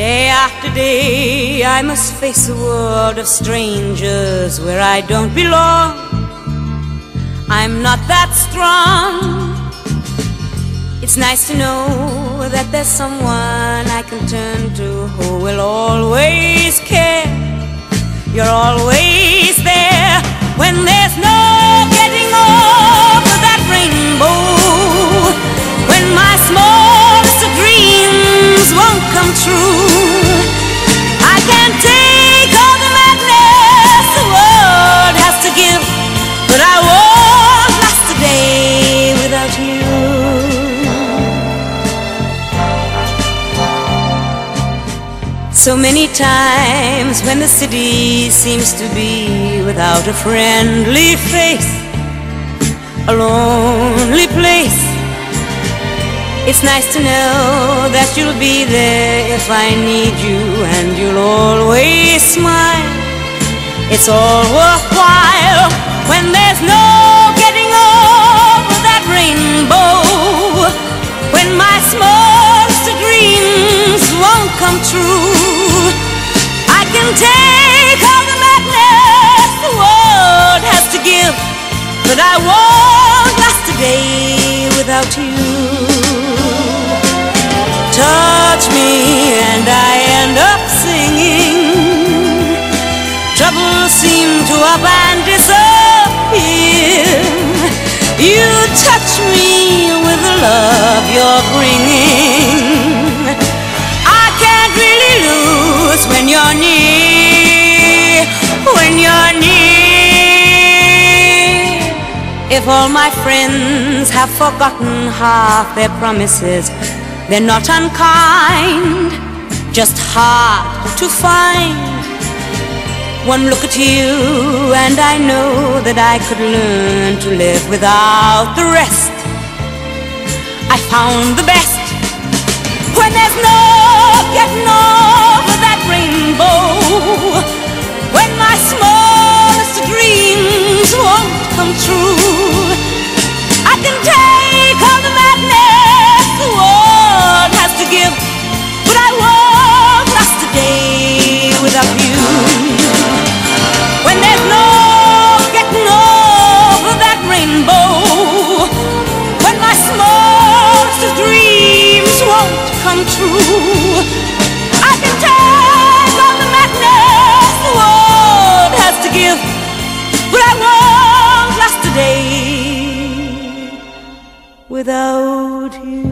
after day, I must face a world of strangers where I don't belong. I'm not that strong. It's nice to know that there's someone I can turn to who will always care. You're always true, I can't take all the madness the world has to give, but I won't last a day without you. So many times when the city seems to be without a friendly face, a lonely place. It's nice to know that you'll be there if I need you and you'll always smile. It's all worthwhile when there's no getting over that rainbow. When my smallest dreams won't come true, I can take up and disappear. You touch me with the love you're bringing. I can't really lose when you're near. When you're near. If all my friends have forgotten half their promises, they're not unkind, just hard to find. One look at you, and I know that I could learn to live without the rest. I found the best true, I can take all the madness the world has to give, but I won't last a day without you.